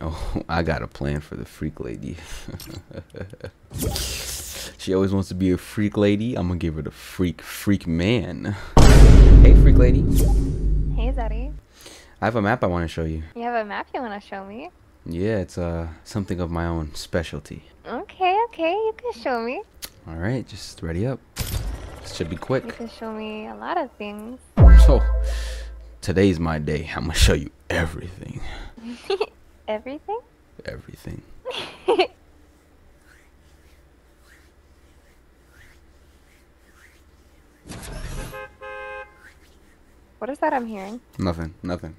Oh, I got a plan for the freak lady. she always wants to be a freak lady. I'm gonna give her the freak freak man. Hey, freak lady. Hey, Zeddy. I have a map I want to show you. You have a map you want to show me? Yeah, it's uh something of my own specialty. Okay, okay, you can show me. All right, just ready up. This should be quick. You can show me a lot of things. So, today's my day. I'm gonna show you everything. Everything? Everything. What is that I'm hearing? Nothing. Nothing.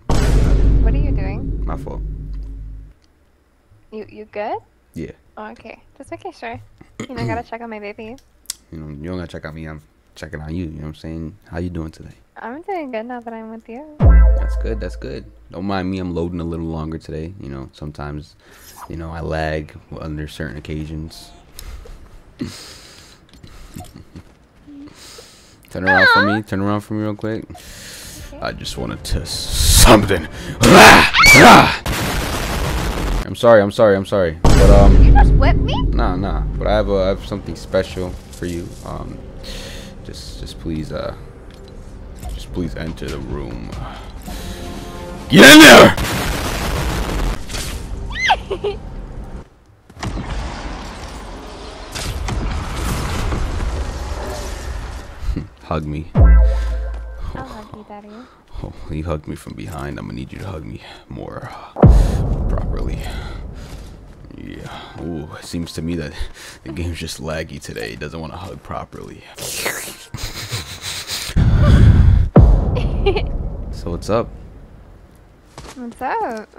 What are you doing? My fault. You you good? Yeah. Oh, okay. Just making sure. You know, I gotta check on my baby. You know, you don't gotta check on me. I'm checking on you. You know what I'm saying? How you doing today? I'm doing good now that I'm with you. That's good. That's good. Don't mind me. I'm loading a little longer today. You know, sometimes, you know, I lag under certain occasions. Turn around for me. Turn around for me real quick. I just want to test something. I'm sorry. I'm sorry. I'm sorry. But um, You just whipped me? nah, nah. But I have a, I have something special for you. Um, just, just please, uh, please enter the room. Get in there! Hug me. I'll hug you, Daddy. Oh, you hugged me from behind. I'm gonna need you to hug me more uh, properly. Yeah. Ooh, it seems to me that the game's just laggy today. It doesn't want to hug properly. so what's up? What's up?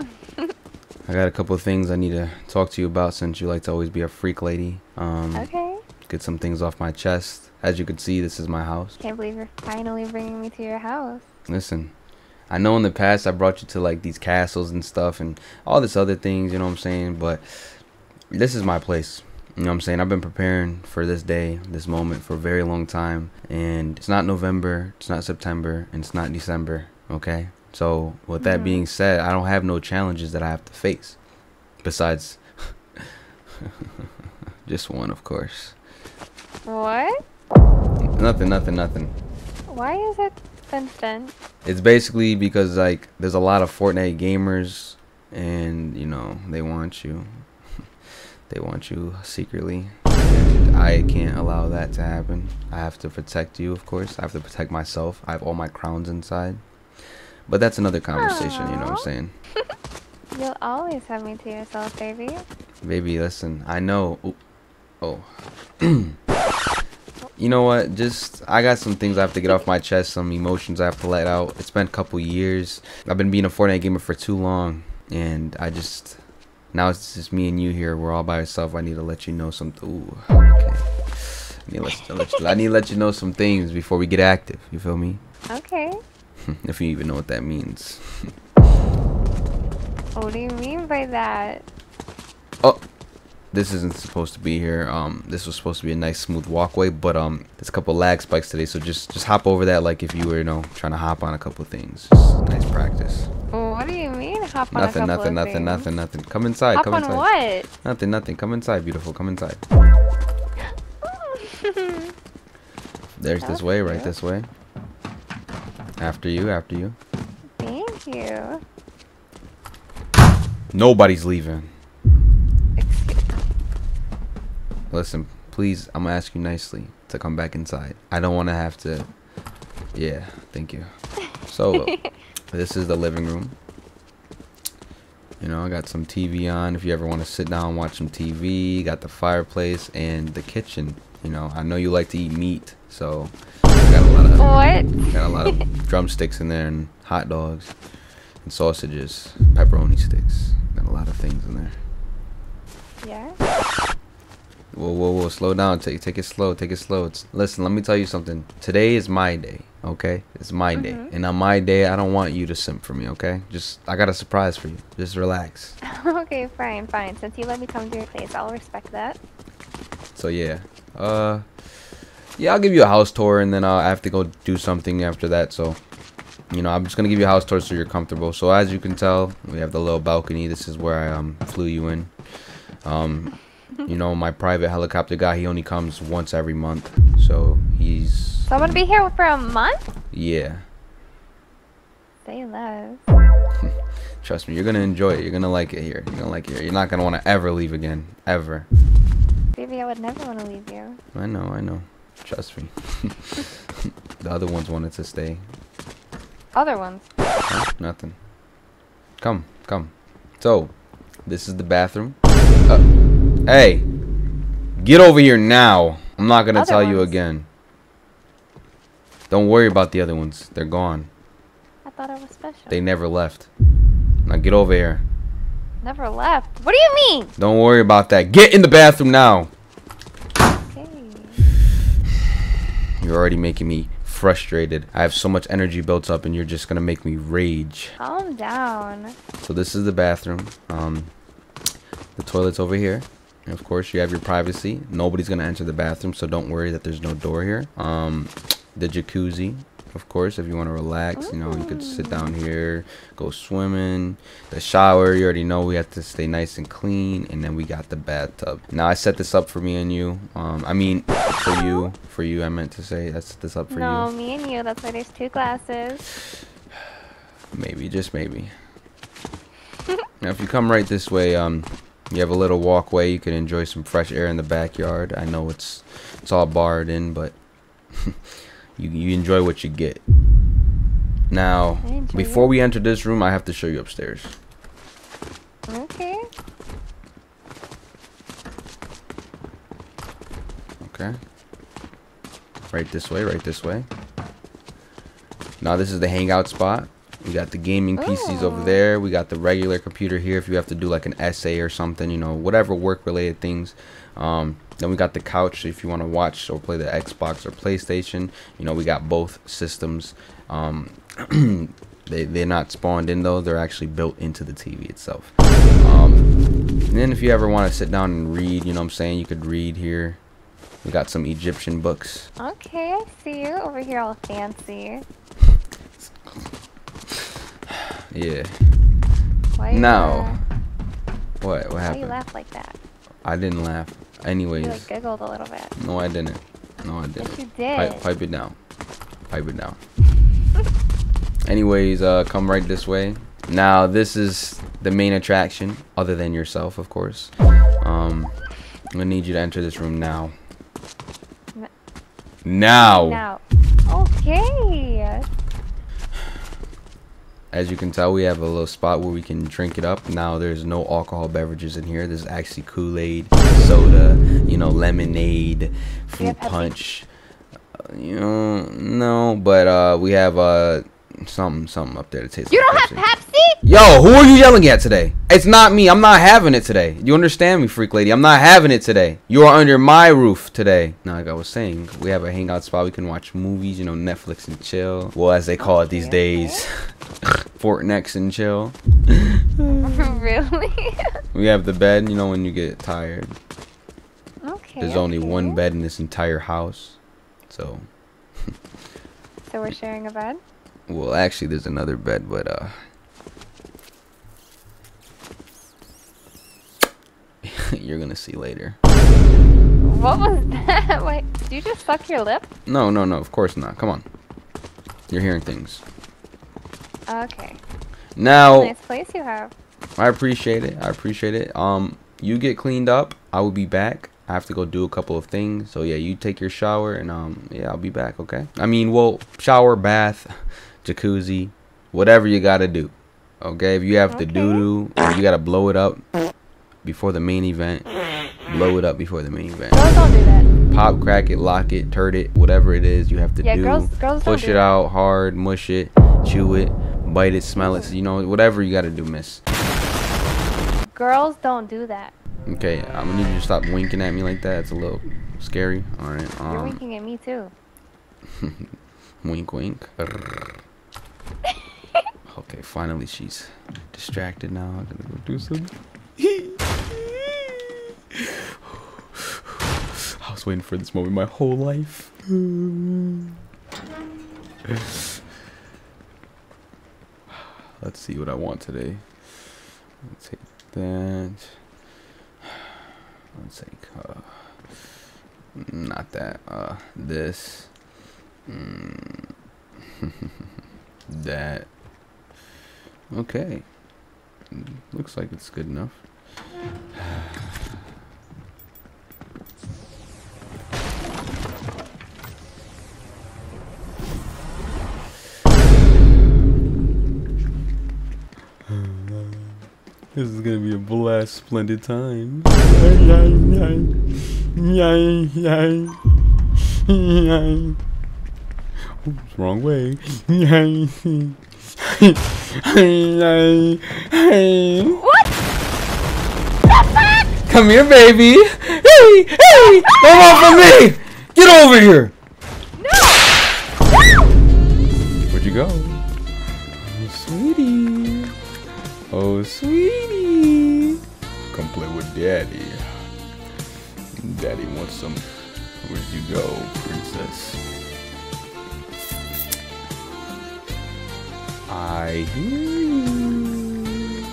I got a couple of things I need to talk to you about since you like to always be a freak lady. Um, Okay. get some things off my chest. As you can see, this is my house. Can't believe you're finally bringing me to your house. Listen, I know in the past I brought you to like these castles and stuff and all this other things, you know what I'm saying? But this is my place. You know what I'm saying? I've been preparing for this day, this moment for a very long time. And it's not November, it's not September, and it's not December, okay? So, with that Mhm. being said, I don't have no challenges that I have to face. Besides, just one, of course. What? Nothing, nothing, nothing. Why is it in? It's basically because like there's a lot of Fortnite gamers and you know they want you. They want you secretly. And I can't allow that to happen. I have to protect you, of course. I have to protect myself. I have all my crowns inside. But that's another conversation, you know what I'm saying? You'll always have me to yourself, baby. Baby, listen. I know. Ooh. Oh. you know what? Just I got some things I have to get off my chest, some emotions I have to let out. It's been a couple years. I've been being a Fortnite gamer for too long, and I just now it's just me and you here. We're all by ourselves. I need to let you know some. Ooh. Okay. I need, to let, you, I need to let you know some things before we get active. You feel me? Okay. if you even know what that means. What do you mean by that? Oh, this isn't supposed to be here. Um, this was supposed to be a nice smooth walkway, but um, there's a couple lag spikes today, so just just hop over that like if you were you know trying to hop on a couple things. Just nice practice. What do you hop on Nothing, nothing, nothing, things? nothing, nothing. Come inside. Hop come on inside. what? Nothing, nothing. Come inside, beautiful. Come inside. There's this way, right this way. After you, after you. Thank you. Nobody's leaving. Excuse Listen, please, I'm gonna ask you nicely to come back inside. I don't want to have to. Yeah, thank you. So, this is the living room. You know, I got some TV on. If you ever want to sit down and watch some TV, got the fireplace and the kitchen. You know, I know you like to eat meat, so I got a lot of What? got a lot of drumsticks in there and hot dogs and sausages, pepperoni sticks. Got a lot of things in there. Yeah? Whoa, whoa, whoa! Slow down. Take, take it slow. Take it slow. It's, listen, let me tell you something. Today is my day. Okay, it's my day, Mhm. and on my day, I don't want you to simp for me. Okay, just I got a surprise for you. Just relax. okay, fine, fine. Since you let me come to your place, I'll respect that. So yeah, uh, yeah, I'll give you a house tour, and then I'll have to go do something after that. So you know, I'm just gonna give you a house tour so you're comfortable. So as you can tell, we have the little balcony. This is where I um flew you in. Um, you know, my private helicopter guy, he only comes once every month. So he's So I'm gonna be here for a month? yeah. Say love. Trust me, you're gonna enjoy it. You're gonna like it here. You're gonna like it here. You're not gonna want to ever leave again, ever. Baby, I would never want to leave you. I know, I know. Trust me. the other ones wanted to stay. Other ones. Nothing. Come, come. So, this is the bathroom. Uh, hey, get over here now. I'm not gonna Other tell you again. Don't worry about the other ones. They're gone. I thought I was special. They never left. Now get over here. Never left. What do you mean? Don't worry about that. Get in the bathroom now. Okay. You're already making me frustrated. I have so much energy built up and you're just gonna make me rage. Calm down. So this is the bathroom. Um, the toilet's over here. And of course, you have your privacy. Nobody's gonna enter the bathroom, so don't worry that there's no door here. Um, the jacuzzi, of course, if you want to relax, you know, you could sit down here, go swimming. The shower, you already know we have to stay nice and clean. And then we got the bathtub. Now I set this up for me and you. Um, I mean, for you, for you, I meant to say I set this up for no, you. No, me and you. That's why there's two glasses. Maybe, just maybe. now, if you come right this way, um, you have a little walkway. You can enjoy some fresh air in the backyard. I know it's it's all barred in, but you you enjoy what you get. Now, before it. we enter this room, I have to show you upstairs. Okay. Okay. Right this way, right this way. Now this is the hangout spot. We got the gaming PCs over there. We got the regular computer here if you have to do like an essay or something, you know, whatever work related things. Um, then we got the couch if you want to watch or play the Xbox or PlayStation. You know, we got both systems. Um, they, they're not spawned in though. They're actually built into the TV itself. Um, and then if you ever want to sit down and read, you know what I'm saying, you could read here. We got some Egyptian books. Okay, I see you over here all fancy. Yeah. Why you, Now, uh, What? What why you happened? laugh like that? I didn't laugh. You Anyways. like giggled a little bit. No, I didn't. No, I didn't. Yes, you did. Pipe, pipe it down. Pipe it down. Anyways, uh, come right this way. Now, this is the main attraction, other than yourself, of course. Um, I'm gonna need you to enter this room now. N- Now. Now. Okay. As you can tell, we have a little spot where we can drink it up. Now, there's no alcohol beverages in here. There's actually Kool-Aid, soda, you know, lemonade, fruit punch. Uh, you know, no, but uh, we have uh something, something up there that tastes. You like don't Pepsi. have Pepsi? Yo, who are you yelling at today? It's not me. I'm not having it today. You understand me, freak lady? I'm not having it today. You are under my roof today. Now, like I was saying, we have a hangout spot. We can watch movies, you know, Netflix and chill. Well, as they call it these Okay, days, Fortnite and chill. really? We have the bed, you know, when you get tired. okay. There's only one bed in this entire house. So, So we're sharing a bed? Well, actually, there's another bed, but, uh, you're gonna see later. What was that? Wait, did you just suck your lip? No, no, no, of course not. Come on. You're hearing things. Okay. Now, Nice place you have. I appreciate it. I appreciate it. Um, you get cleaned up. I will be back. I have to go do a couple of things. So yeah, you take your shower and um, yeah, I'll be back. Okay. I mean, well, shower, bath, jacuzzi, whatever you gotta do. Okay. If you have to Okay. doo doo, you gotta blow it up before the main event. Blow it up before the main event. Girls don't do that. Pop, crack it, lock it, turd it, whatever it is you have to Yeah, do. girls- girls don't push do it that. out hard, mush it, chew it, bite it, smell it. You know, whatever you gotta do, miss. Girls don't do that. Okay, I'm gonna need you to stop winking at me like that. It's a little scary. All right. You're Um, winking at me too. wink, wink. okay, finally she's distracted now. I'm gonna go do something. I was waiting for this moment my whole life. let's see what I want today. Let's take that. Let's take uh, not that. Uh, this. Mm. that. Okay. Looks like it's good enough. This is gonna be a blast, splendid time. Oops, wrong way. What? Come here, baby. Hey, hey, come off of me. Get over here. No! No! Where'd you go? Oh, sweetie. Oh, sweetie. Come play with daddy. Daddy wants some. Where'd you go, princess? I hear you.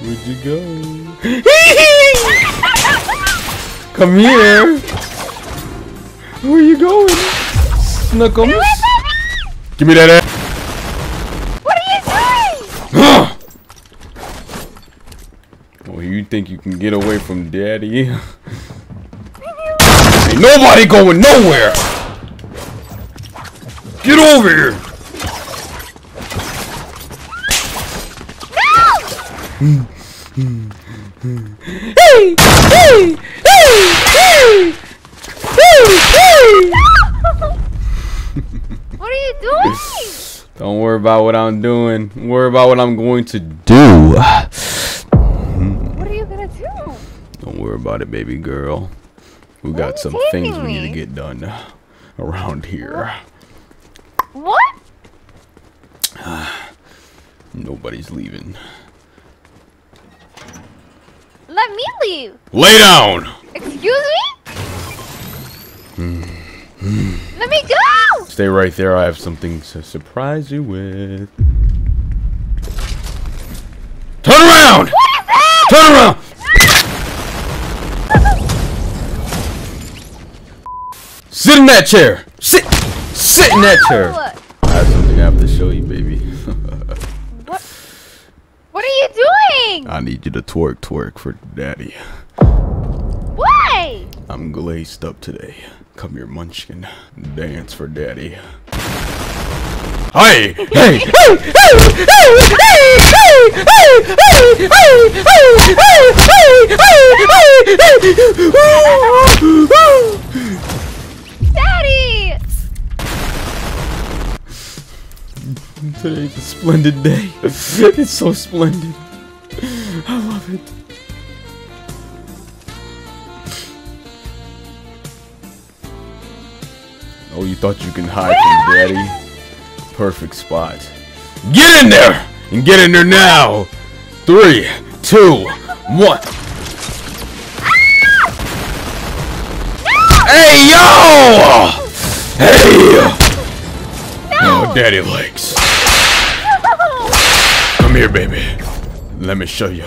Where'd you go? Come here. Where are you going? Snuckums. Give me that ass. What are you doing? Well, you think you can get away from daddy? Nobody going nowhere! Get over here! Hey! Hey! Hey! Hey! Hey! Hey! What are you doing? Don't worry about what I'm doing. Worry about what I'm going to do. What are you gonna do? Don't worry about it, baby girl. We got some things we need to get done around here. What? Nobody's leaving. Let me leave. Lay down! Excuse me? Hmm. Let me go! Stay right there. I have something to surprise you with. Turn around! Turn around! Sit in that chair! Sit! Sit in that chair! What? I have something I have to show you, baby. What? What are you doing? I need you to twerk twerk for daddy. Why? I'm glazed up today. Come here, munchkin. Dance for daddy. Hey! Hey! Daddy! Today's a splendid day. It's so splendid. I love it. Oh, you thought you can hide from daddy? Perfect spot. Get in there! And get in there now! Three, two, one. Hey, yo! Hey! Oh, daddy legs. Come here, baby. Let me show you.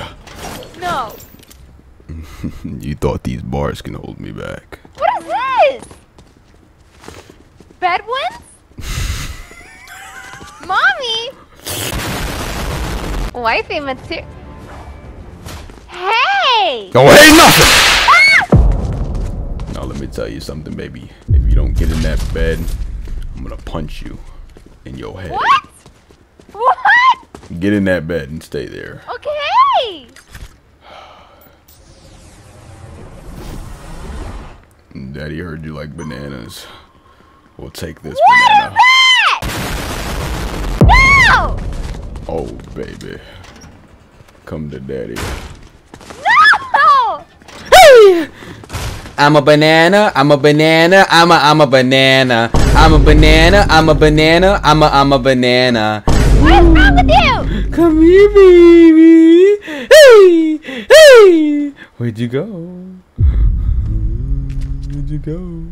No. You thought these bars can hold me back. What is this? Bedwins? Mommy? Wifey material. Hey! Oh, don't hate nothing! Ah! Now, let me tell you something, baby. If you don't get in that bed, I'm gonna punch you in your head. What? What? Get in that bed and stay there. Okay. Daddy heard you like bananas. We'll take this What is banana. that? No! Oh, baby. Come to daddy. No! Hey! I'm a banana, I'm a banana, I'm a I'm a banana. I'm a banana, I'm a banana, I'm a I'm a banana. What is wrong with you? Come here, baby. Hey, hey. Where'd you go? Where'd you go?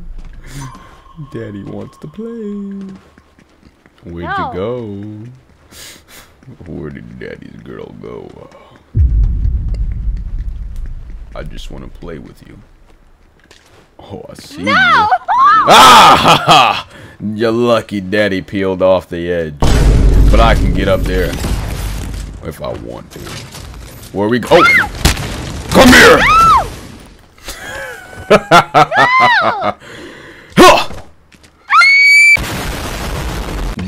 Daddy wants to play. Where'd No. you go? Where did Daddy's girl go? I just want to play with you. Oh, I see. No! you. Ah! Ha, ha! Your lucky daddy peeled off the edge. But I can get up there if I want to. Where we go? Oh! Come here! Huh!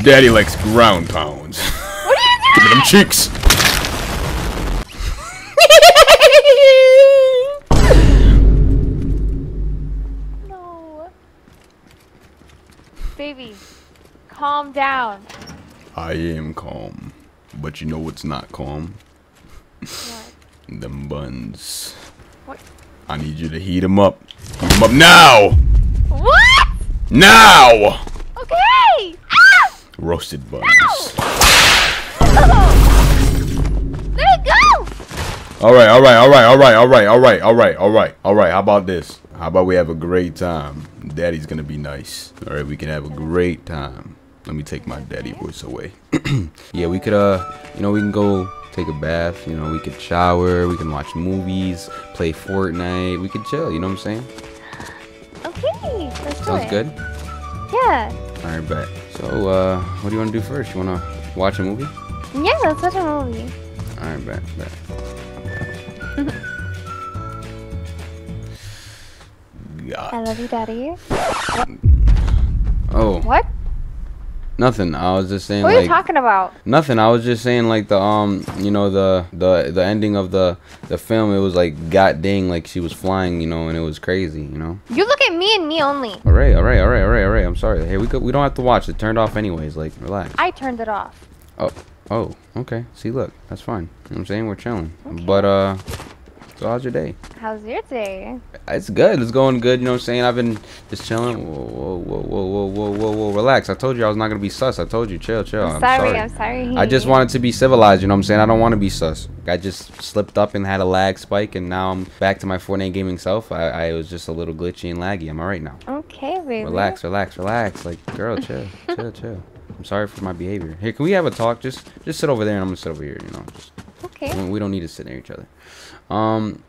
Daddy likes ground pounds. What are you doing? Give me them cheeks. No. Baby, calm down. I am calm, but you know what's not calm? What? Them buns. What? I need you to heat them up. Heat them up now! What? Now! Okay! Ah! Roasted buns. Let it go! Alright, alright, alright, alright, alright, alright, alright, alright, alright. How about this? How about we have a great time? Daddy's gonna be nice. Alright, we can have a great time. Let me take my daddy voice away. yeah, we could, uh, you know, we can go take a bath. You know, we could shower. We can watch movies, play Fortnite. We could chill. You know what I'm saying? Okay, let's do Sounds it. good. Yeah. Alright, bet. So, uh, what do you want to do first? You want to watch a movie? Yeah, let's watch a movie. Alright, bet, bet. I love you, Daddy. Oh, What? Nothing. I was just saying, What are like, you talking about? Nothing. I was just saying like the um you know the the the ending of the the film. It was like god dang like she was flying you know and it was crazy you know. You look at me and me only. All right, all right, all right, all right, all right. I'm sorry. Hey, we could we don't have to watch it. Turned off anyways. Like relax. I turned it off. Oh, oh, okay. See, look, that's fine. You know what I'm saying we're chilling. But uh, so how's your day? How's your day? It's good. It's going good. You know what I'm saying? I've been just chilling. Whoa, whoa, whoa, whoa, whoa, whoa, whoa. Relax. I told you I was not gonna be sus. I told you, chill, chill. I'm, I'm sorry, sorry. I'm sorry. I just wanted to be civilized, you know what I'm saying? I don't want to be sus. I just slipped up and had a lag spike, and now I'm back to my Fortnite gaming self. I, I was just a little glitchy and laggy. I'm alright now. Okay, baby. Relax, relax, relax. Like, girl, chill, chill, chill. I'm sorry for my behavior. Here, can we have a talk? Just, just sit over there, and I'm gonna sit over here. You know, just, Okay. we- we don't need to sit near each other. Um,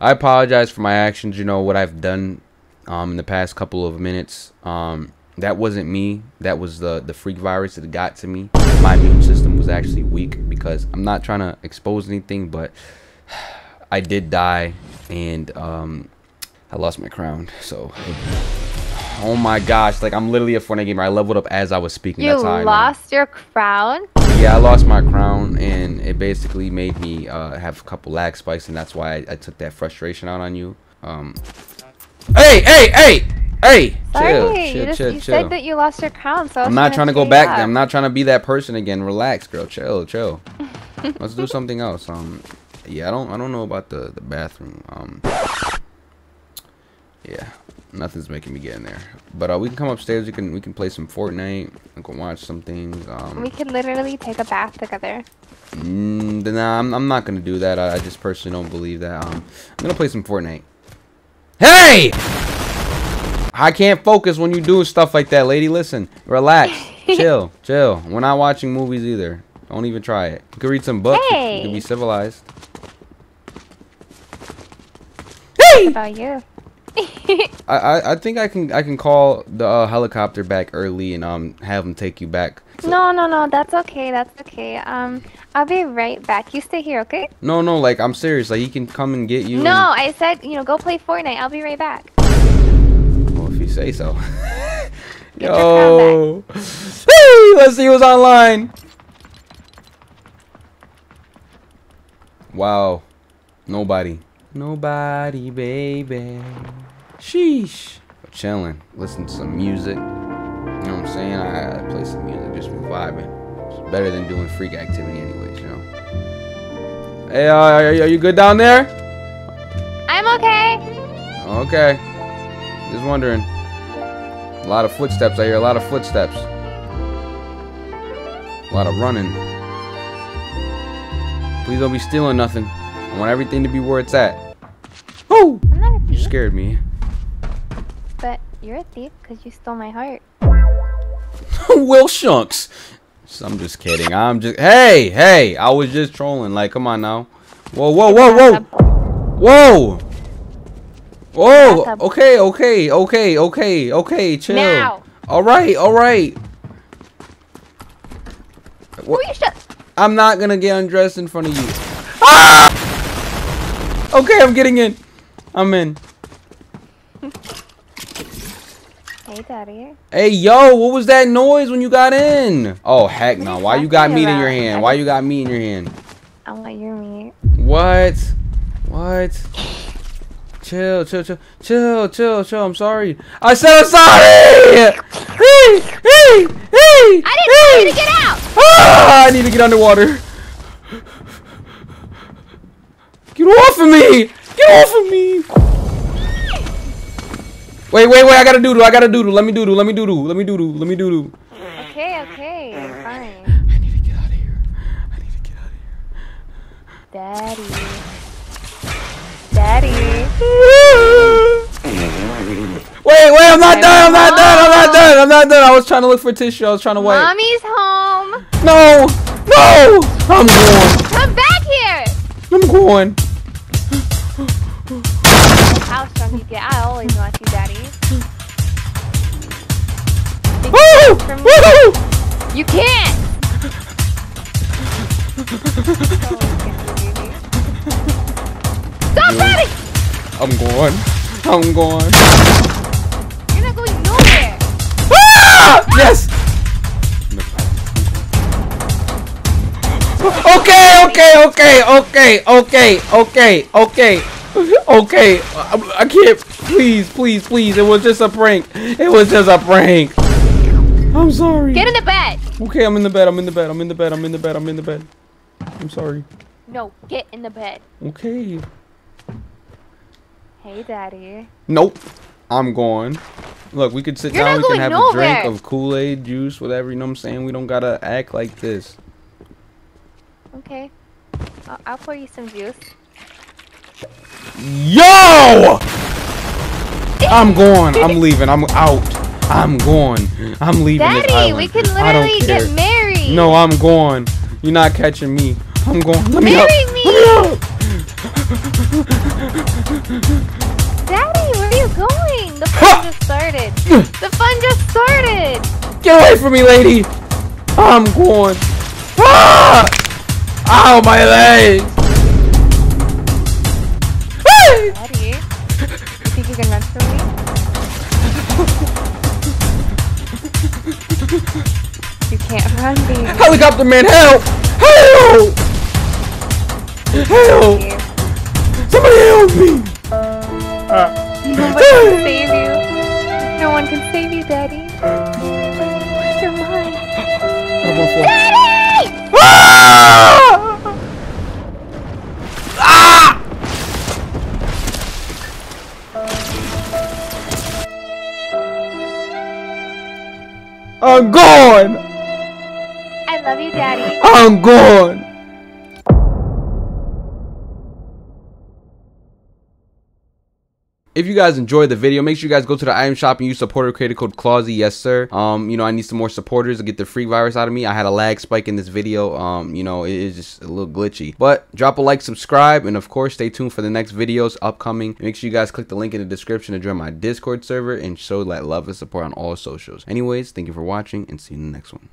I apologize for my actions. You know what I've done, um, in the past couple of minutes. Um, that wasn't me. That was the the freak virus that got to me. My immune system was actually weak because I'm not trying to expose anything, but I did die, and um, I lost my crown. So, oh my gosh, like I'm literally a Fortnite gamer. I leveled up as I was speaking. You That's how lost your crown? Yeah, I lost my crown, and it basically made me uh, have a couple lag spikes, and that's why I, I took that frustration out on you. Um, hey, hey, hey, hey! Sorry, chill, you, chill, just, chill, you said that you lost your crown, so I I'm was not trying to go back. up. I'm not trying to be that person again. Relax, girl. Chill, chill. Let's do something else. Um, yeah, I don't, I don't know about the the bathroom. Um, yeah, nothing's making me get in there. But uh, we can come upstairs. We can, we can play some Fortnite. We can watch some things. Um, We can literally take a bath together. Mm, nah, I'm, I'm not gonna do that. I, I just personally don't believe that. Um, I'm gonna play some Fortnite. Hey! I can't focus when you do stuff like that, lady. Listen, relax, chill, chill. We're not watching movies either. Don't even try it. You can read some books. You- You can be civilized. What about you? I, I, I think I can I can call the uh, helicopter back early and um have them take you back. So- no, no, no. That's okay. That's okay. Um, I'll be right back. You stay here, okay? No, no, like I'm serious. Like he can come and get you. No, I said, you know, go play Fortnite. I'll be right back. Well, if you say so. Get your crown Yo. Hey, let's see who's online. Wow. Nobody. Nobody, baby. Sheesh. We're chilling. Listen to some music. You know what I'm saying? I, I play some music, just be vibing. It's better than doing freak activity anyways, you know? Hey, uh, are, are you good down there? I'm okay. Okay. Just wondering. A lot of footsteps. I hear a lot of footsteps. A lot of running. Please don't be stealing nothing. I want everything to be where it's at. Woo! I'm not a You scared me. You're a thief because you stole my heart. Will Shunks. I'm just kidding. I'm just. Hey, hey. I was just trolling. Like, come on now. Whoa, whoa, whoa, whoa. Whoa. Whoa. Okay, okay, okay, okay, okay. Chill. Now. All right, all right. What? you shut. I'm not gonna get undressed in front of you. Ah! Okay, I'm getting in. I'm in. Hey, yo, what was that noise when you got in? Oh, heck no. Why you got meat in your hand? Why you got meat in your hand? I want your meat. What? What? Chill, chill, chill, chill, chill, chill. I'm sorry. I said I'm sorry! Hey, hey, hey! I didn't hey. to get out! Ah, I need to get underwater. Get off of me! Get off of me! Wait, wait, wait, I gotta doodle, I gotta doodle. Let me doodle, let me doodle, let me doodle, let me doodle. Okay, okay, fine. I need to get out of here. I need to get out of here. Daddy. Daddy. wait, wait, I'm not done, I'm not done, I'm not done, I'm not done. I was trying to look for tissue, I was trying to wait. Mommy's home. No, no, I'm going. Come back here. I'm going how strong you get. I always want you, Daddy. You can't! Stop, Daddy! I'm going. I'm going. You're not going nowhere. Ah! Yes! Okay, okay, okay, okay, okay, okay, okay okay, I, I, can't. Please, please, please. It was just a prank. It was just a prank. I'm sorry. Get in the bed. Okay, I'm in the bed. I'm in the bed. I'm in the bed. I'm in the bed. I'm in the bed. I'm sorry. No, get in the bed. Okay. Hey, Daddy. Nope. I'm going. Look, we could sit You're down. We can have nowhere. a drink of Kool-Aid, juice, whatever. You know what I'm saying? We don't gotta act like this. Okay. I'll, I'll pour you some juice. Yo! I'm going. I'm leaving. I'm out. I'm going. I'm leaving Daddy, we can literally get married. No, I'm going. You're not catching me. I'm going. Let Marry me, me. Let me Daddy, where are you going? The fun just started. The fun just started. Get away from me, lady. I'm going. Ah! Ow, my leg. Can run from me? you can't run, baby. Helicopter man, help! Help! Help! Somebody help me! Nobody can save you. No one can save you, Daddy. Gone! If you guys enjoyed the video, make sure you guys go to the item shop and use supporter creator code Clawzy. Yes, sir. Um, you know, I need some more supporters to get the free virus out of me. I had a lag spike in this video. Um, you know, it is just a little glitchy. But drop a like, subscribe, and of course, stay tuned for the next videos upcoming. Make sure you guys click the link in the description to join my Discord server and show that love and support on all socials. Anyways, thank you for watching and see you in the next one.